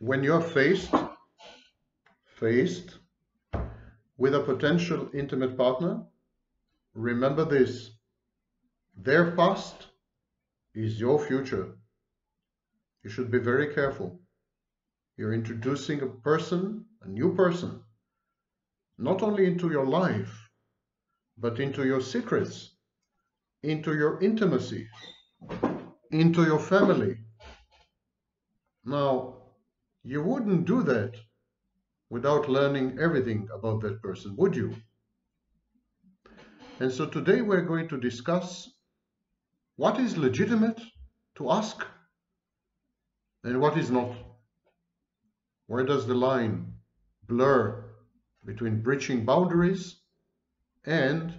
when you're faced faced with a potential intimate partner, remember this. Their past is your future. You should be very careful. You're introducing a person, a new person, not only into your life, but into your secrets, into your intimacy, into your family. Now, you wouldn't do that without learning everything about that person, would you? And so today we're going to discuss what is legitimate to ask and what is not. Where does the line blur between breaching boundaries and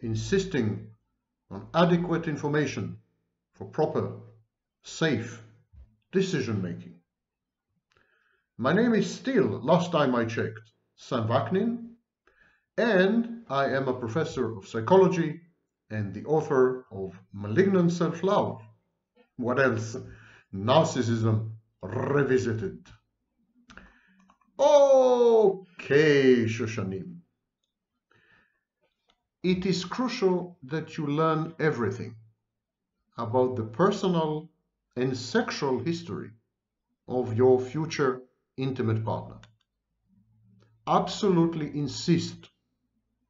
insisting on adequate information for proper, safe decision making? My name is still, last time I checked, Sam Vaknin, and I am a professor of psychology and the author of Malignant Self-Love. What else? Narcissism Revisited. Okay, Shoshanim. It is crucial that you learn everything about the personal and sexual history of your future intimate partner. Absolutely insist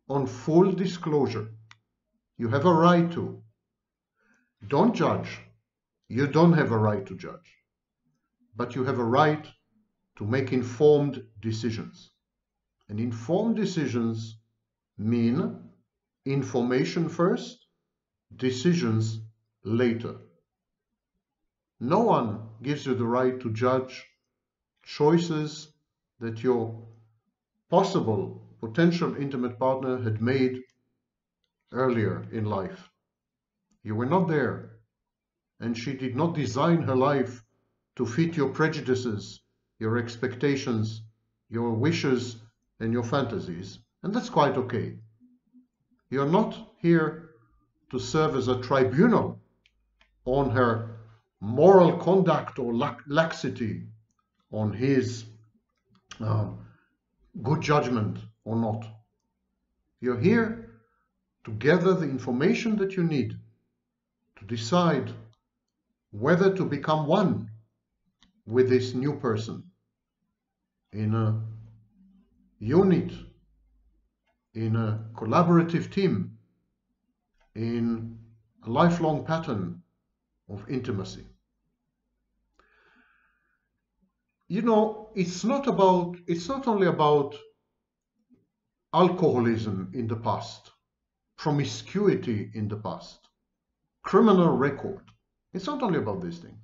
on full disclosure. You have a right to. Don't judge. You don't have a right to judge. But you have a right to make informed decisions. And informed decisions mean information first, decisions later. No one gives you the right to judge choices that your possible potential intimate partner had made earlier in life. You were not there, and she did not design her life to fit your prejudices, your expectations, your wishes, and your fantasies, and that's quite okay. You're not here to serve as a tribunal on her moral conduct or laxity on his um, good judgment or not. You're here to gather the information that you need to decide whether to become one with this new person in a unit, in a collaborative team, in a lifelong pattern of intimacy. You know, it's not about, it's not only about alcoholism in the past, promiscuity in the past, criminal record. It's not only about these things.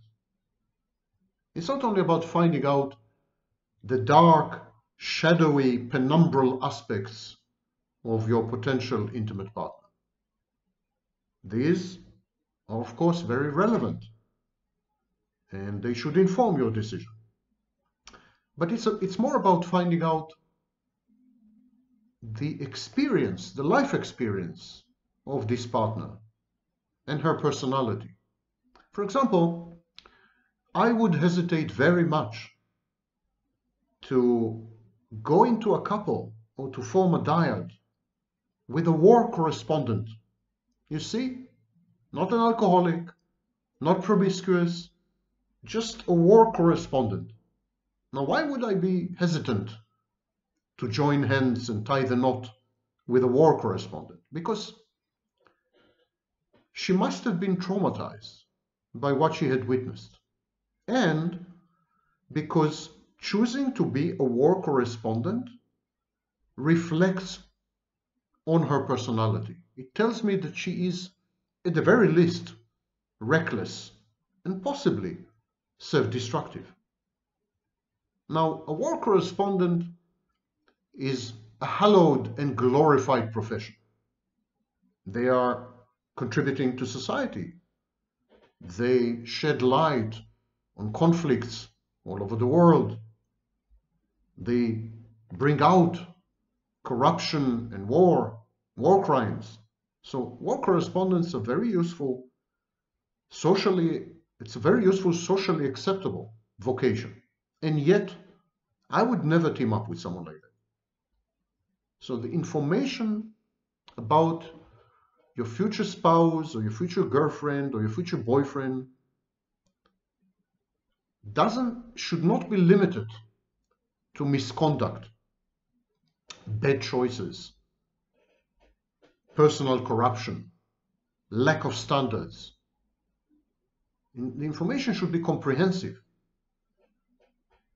It's not only about finding out the dark, shadowy, penumbral aspects of your potential intimate partner. These are, of course, very relevant and they should inform your decision. But it's, a, it's more about finding out the experience, the life experience of this partner and her personality. For example, I would hesitate very much to go into a couple or to form a dyad with a war correspondent. You see, not an alcoholic, not promiscuous, just a war correspondent. Now, why would I be hesitant to join hands and tie the knot with a war correspondent? Because she must have been traumatized by what she had witnessed. And because choosing to be a war correspondent reflects on her personality. It tells me that she is, at the very least, reckless and possibly self-destructive. Now, a war correspondent is a hallowed and glorified profession. They are contributing to society. They shed light on conflicts all over the world. They bring out corruption and war, war crimes. So war correspondents are very useful socially, it's a very useful socially acceptable vocation. And yet, I would never team up with someone like that. So the information about your future spouse or your future girlfriend or your future boyfriend doesn't should not be limited to misconduct, bad choices, personal corruption, lack of standards. The information should be comprehensive.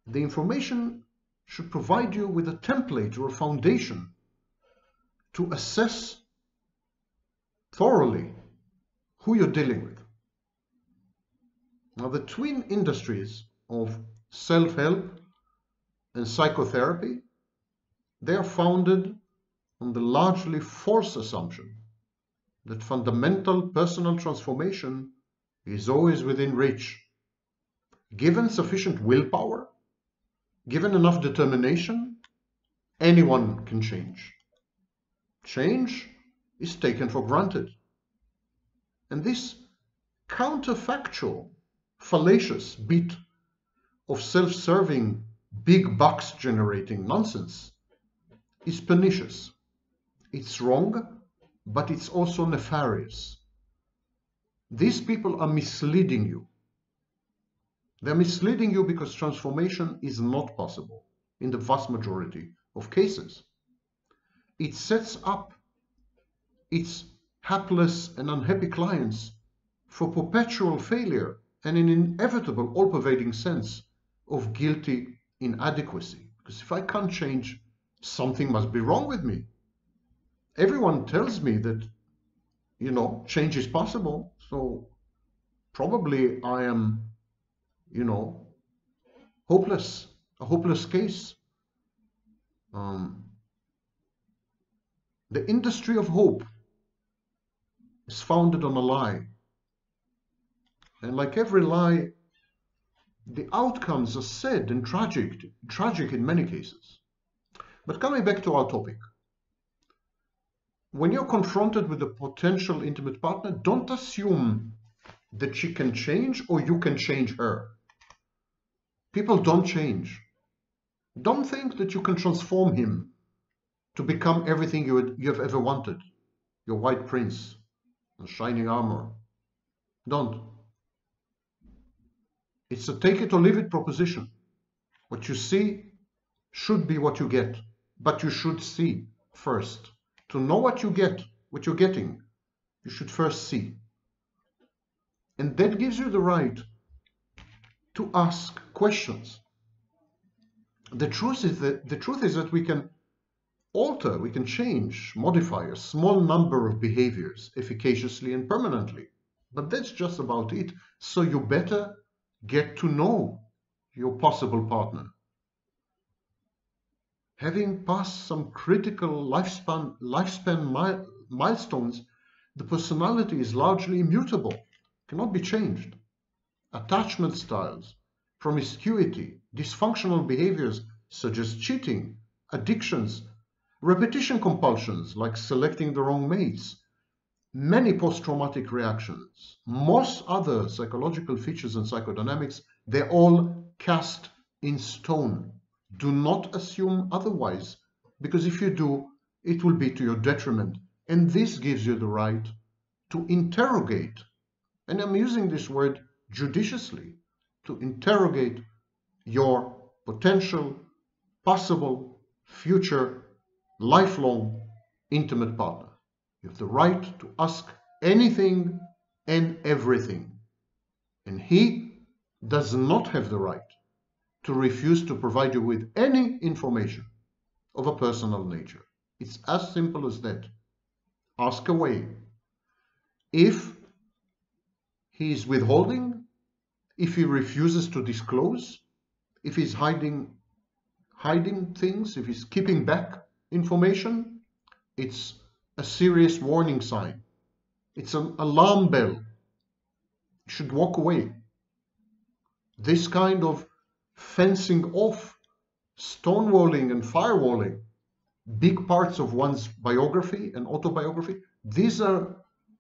The information should provide you with a template or a foundation to assess thoroughly who you're dealing with. Now, the twin industries of self-help and psychotherapy, they are founded on the largely false assumption that fundamental personal transformation is always within reach. Given sufficient willpower, given enough determination, anyone can change. Change is taken for granted. And this counterfactual, fallacious bit of self-serving, big bucks generating nonsense is pernicious. It's wrong, but it's also nefarious. These people are misleading you. They're misleading you because transformation is not possible in the vast majority of cases. It sets up its hapless and unhappy clients for perpetual failure and an inevitable all-pervading sense of guilty inadequacy. Because if I can't change, something must be wrong with me. Everyone tells me that, you know, change is possible. So probably I am, you know, hopeless, a hopeless case. Um, the industry of hope is founded on a lie. And like every lie, the outcomes are sad and tragic, tragic in many cases. But coming back to our topic, when you're confronted with a potential intimate partner, don't assume that she can change or you can change her. People don't change. Don't think that you can transform him to become everything you, you have ever wanted. Your white prince, the shining armor. Don't. It's a take it or leave it proposition. What you see should be what you get, but you should see first. To know what you get, what you're getting, you should first see. And that gives you the right to ask questions. The truth is that the truth is that we can alter, we can change, modify a small number of behaviors efficaciously and permanently. But that's just about it. So you better get to know your possible partner. Having passed some critical lifespan, lifespan mi milestones, the personality is largely immutable, cannot be changed. Attachment styles, promiscuity, dysfunctional behaviors such as cheating, addictions, repetition compulsions like selecting the wrong mates, many post-traumatic reactions, most other psychological features and psychodynamics, they're all cast in stone. Do not assume otherwise, because if you do, it will be to your detriment. And this gives you the right to interrogate, and I'm using this word judiciously, to interrogate your potential, possible, future lifelong intimate partner. You have the right to ask anything and everything. And he does not have the right to refuse to provide you with any information of a personal nature. It's as simple as that. Ask away. If he is withholding, if he refuses to disclose, if he's hiding hiding things, if he's keeping back information, it's a serious warning sign. It's an alarm bell. You should walk away. This kind of fencing off, stonewalling and firewalling big parts of one's biography and autobiography, these are,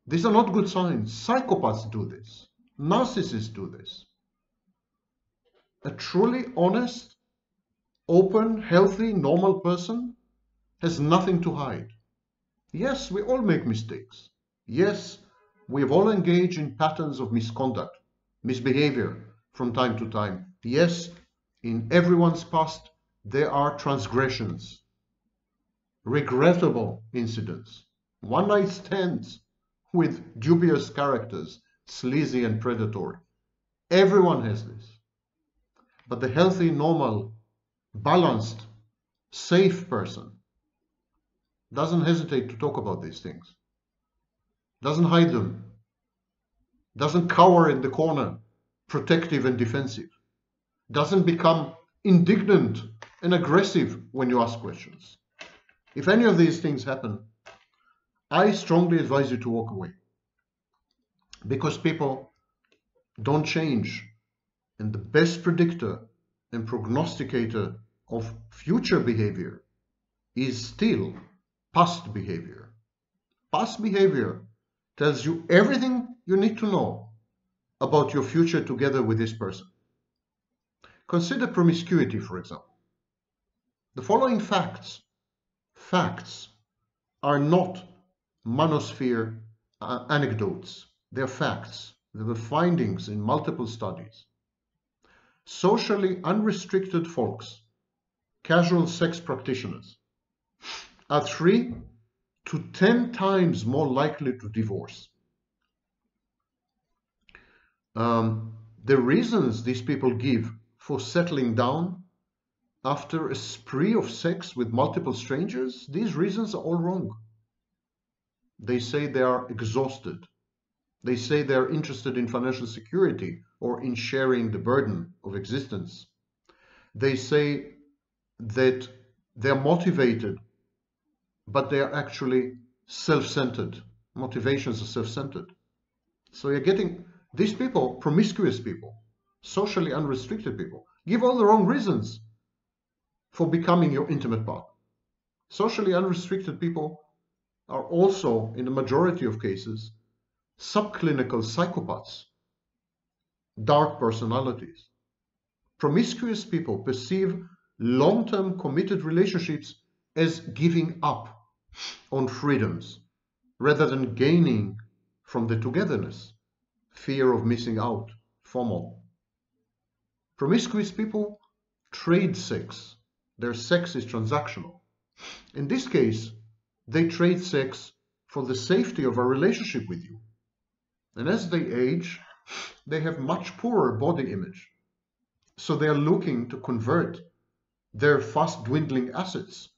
these are not good signs. Psychopaths do this. Narcissists do this. A truly honest, open, healthy, normal person has nothing to hide. Yes, we all make mistakes. Yes, we have all engaged in patterns of misconduct, misbehavior from time to time. Yes, in everyone's past, there are transgressions, regrettable incidents, one night stands with dubious characters, sleazy and predatory. Everyone has this. But the healthy, normal, balanced, safe person doesn't hesitate to talk about these things, doesn't hide them, doesn't cower in the corner, protective and defensive, doesn't become indignant and aggressive when you ask questions. If any of these things happen, I strongly advise you to walk away because people don't change. And the best predictor and prognosticator of future behavior is still past behavior. Past behavior tells you everything you need to know about your future together with this person. Consider promiscuity, for example. The following facts, facts, are not manosphere uh, anecdotes. They're facts. There were findings in multiple studies. Socially unrestricted folks, casual sex practitioners, are three to 10 times more likely to divorce. Um, the reasons these people give for settling down after a spree of sex with multiple strangers, these reasons are all wrong. They say they are exhausted. They say they're interested in financial security or in sharing the burden of existence. They say that they're motivated, but they're actually self-centered. Motivations are self-centered. So you're getting these people, promiscuous people, socially unrestricted people, give all the wrong reasons for becoming your intimate partner. Socially unrestricted people are also, in the majority of cases, subclinical psychopaths, dark personalities. Promiscuous people perceive long-term committed relationships as giving up on freedoms rather than gaining from the togetherness, fear of missing out, FOMO. Promiscuous people trade sex. Their sex is transactional. In this case, they trade sex for the safety of a relationship with you. And as they age, they have much poorer body image. So they are looking to convert their fast dwindling assets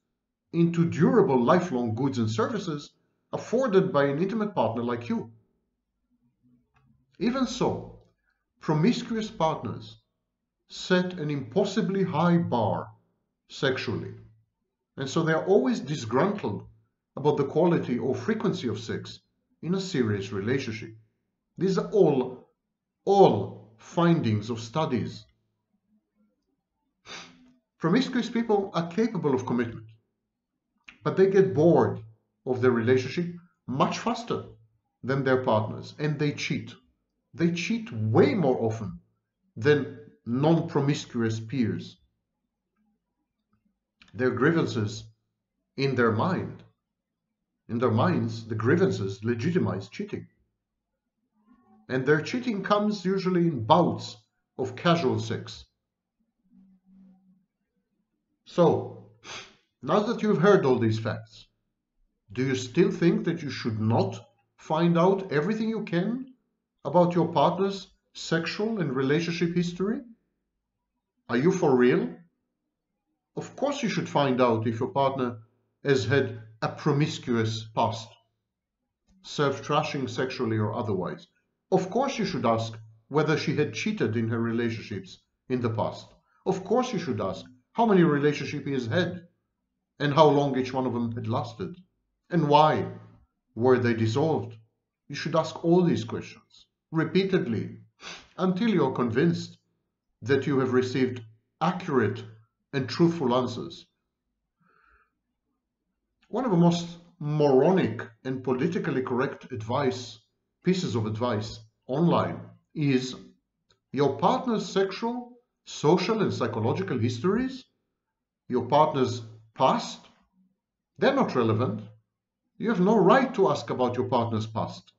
into durable lifelong goods and services afforded by an intimate partner like you. Even so, promiscuous partners set an impossibly high bar sexually. And so they are always disgruntled about the quality or frequency of sex in a serious relationship. These are all, all findings of studies. Promiscuous people are capable of commitment, but they get bored of their relationship much faster than their partners and they cheat. They cheat way more often than non-promiscuous peers. Their grievances in their mind in their minds, the grievances legitimize cheating. And their cheating comes usually in bouts of casual sex. So, now that you've heard all these facts, do you still think that you should not find out everything you can about your partner's sexual and relationship history? Are you for real? Of course you should find out if your partner has had a promiscuous past, self-trashing sexually or otherwise. Of course you should ask whether she had cheated in her relationships in the past. Of course you should ask how many relationships he has had and how long each one of them had lasted and why were they dissolved. You should ask all these questions repeatedly until you're convinced that you have received accurate and truthful answers one of the most moronic and politically correct advice, pieces of advice online is your partner's sexual social and psychological histories, your partner's past, they're not relevant. You have no right to ask about your partner's past.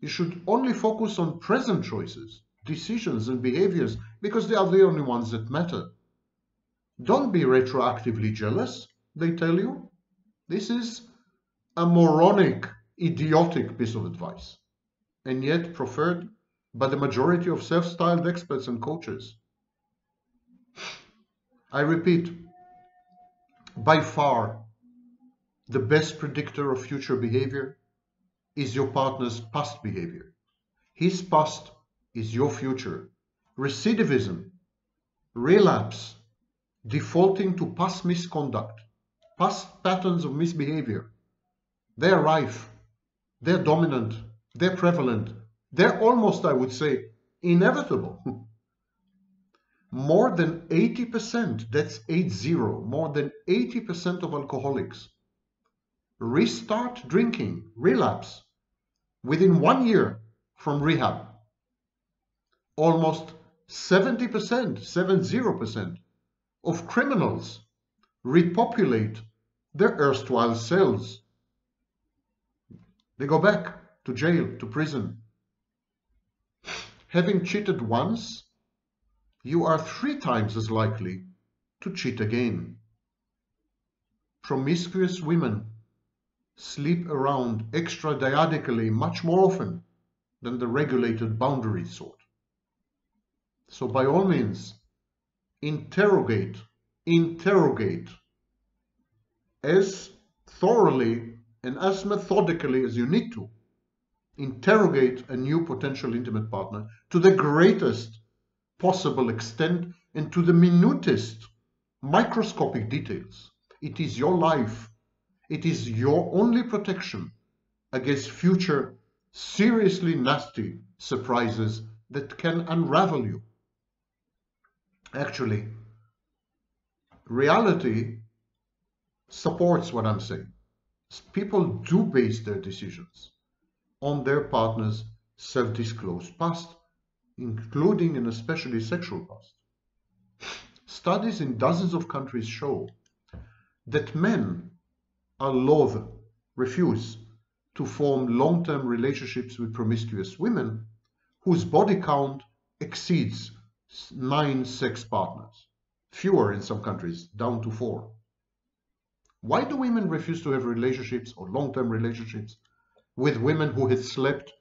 You should only focus on present choices, decisions, and behaviors because they are the only ones that matter. Don't be retroactively jealous, they tell you. This is a moronic, idiotic piece of advice, and yet preferred by the majority of self-styled experts and coaches. I repeat, by far, the best predictor of future behavior is your partner's past behavior. His past is your future. Recidivism, relapse, defaulting to past misconduct, past patterns of misbehavior, they're rife, they're dominant, they're prevalent, they're almost, I would say, inevitable. more than 80%, that's 80, more than 80% of alcoholics restart drinking, relapse, within one year from rehab. Almost 70%, 70% of criminals repopulate their erstwhile cells. They go back to jail, to prison. Having cheated once, you are three times as likely to cheat again. Promiscuous women sleep around extradyadically much more often than the regulated boundary sort. So by all means, interrogate, interrogate as thoroughly and as methodically as you need to. Interrogate a new potential intimate partner to the greatest possible extent and to the minutest microscopic details. It is your life. It is your only protection against future seriously nasty surprises that can unravel you. Actually, reality supports what I'm saying. People do base their decisions on their partner's self-disclosed past, including and especially sexual past. Studies in dozens of countries show that men are loath, refuse to form long-term relationships with promiscuous women whose body count exceeds nine sex partners, fewer in some countries, down to four. Why do women refuse to have relationships or long-term relationships with women who had slept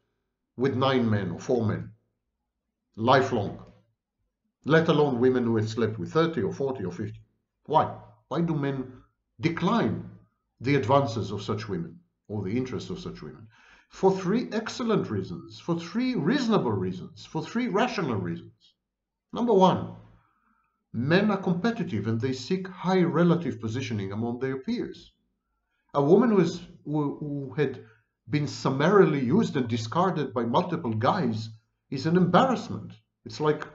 with nine men or four men, lifelong, let alone women who had slept with 30 or 40 or 50? Why? Why do men decline the advances of such women or the interests of such women? For three excellent reasons, for three reasonable reasons, for three rational reasons. Number one, men are competitive and they seek high relative positioning among their peers. A woman who, is, who, who had been summarily used and discarded by multiple guys is an embarrassment. It's like,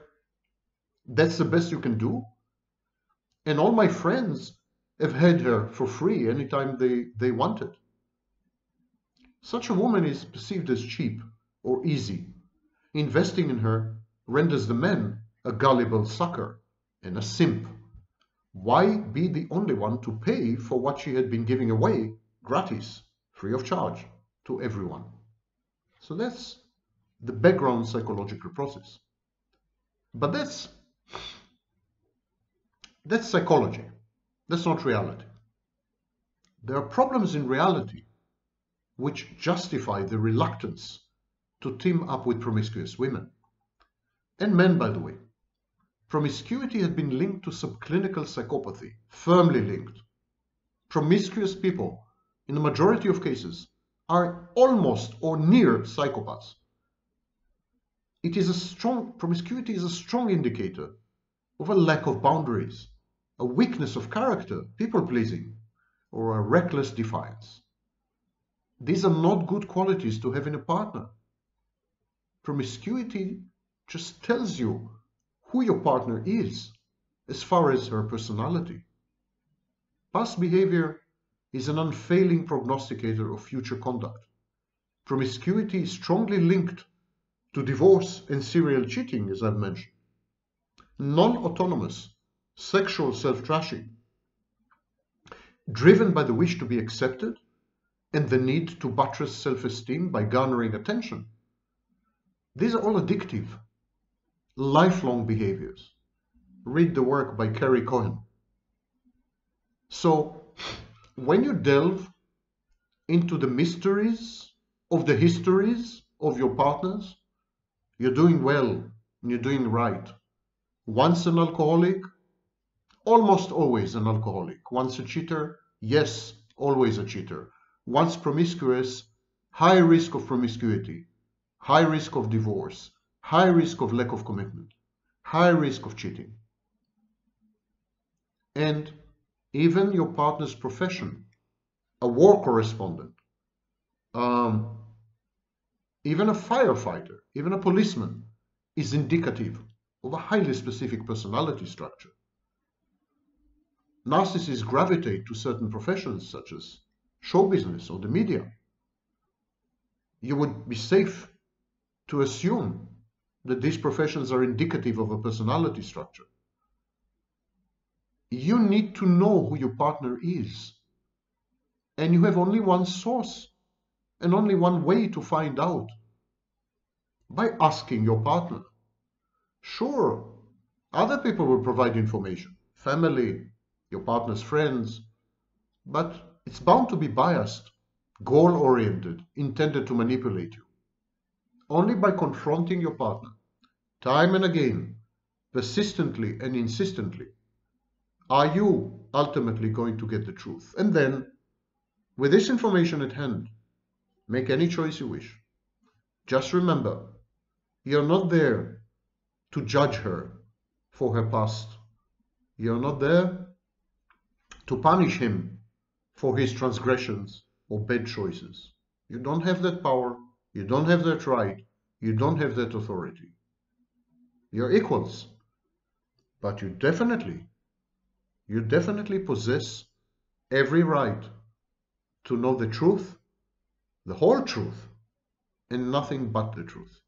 that's the best you can do? And all my friends have had her for free anytime they, they wanted. Such a woman is perceived as cheap or easy. Investing in her renders the men a gullible sucker and a simp. Why be the only one to pay for what she had been giving away gratis, free of charge, to everyone? So that's the background psychological process. But that's, that's psychology. That's not reality. There are problems in reality which justify the reluctance to team up with promiscuous women. And men, by the way. Promiscuity has been linked to subclinical psychopathy, firmly linked. Promiscuous people, in the majority of cases, are almost or near psychopaths. It is a strong, promiscuity is a strong indicator of a lack of boundaries, a weakness of character, people pleasing, or a reckless defiance. These are not good qualities to have in a partner. Promiscuity just tells you who your partner is as far as her personality. Past behavior is an unfailing prognosticator of future conduct. Promiscuity is strongly linked to divorce and serial cheating, as I've mentioned. non-autonomous sexual self-trashing, driven by the wish to be accepted and the need to buttress self-esteem by garnering attention. These are all addictive, lifelong behaviors. Read the work by Kerry Cohen. So, when you delve into the mysteries of the histories of your partners, you're doing well and you're doing right. Once an alcoholic, almost always an alcoholic. Once a cheater, yes, always a cheater. Once promiscuous, high risk of promiscuity, high risk of divorce, high risk of lack of commitment, high risk of cheating. And even your partner's profession, a war correspondent, um, even a firefighter, even a policeman, is indicative of a highly specific personality structure. Narcissists gravitate to certain professions such as show business or the media. You would be safe to assume that these professions are indicative of a personality structure. You need to know who your partner is. And you have only one source and only one way to find out by asking your partner. Sure, other people will provide information, family, your partner's friends, but it's bound to be biased, goal-oriented, intended to manipulate you. Only by confronting your partner, time and again, persistently and insistently, are you ultimately going to get the truth. And then, with this information at hand, make any choice you wish. Just remember, you're not there to judge her for her past. You're not there to punish him for his transgressions or bad choices. You don't have that power. You don't have that right. You don't have that authority. You're equals. But you definitely, you definitely possess every right to know the truth, the whole truth, and nothing but the truth.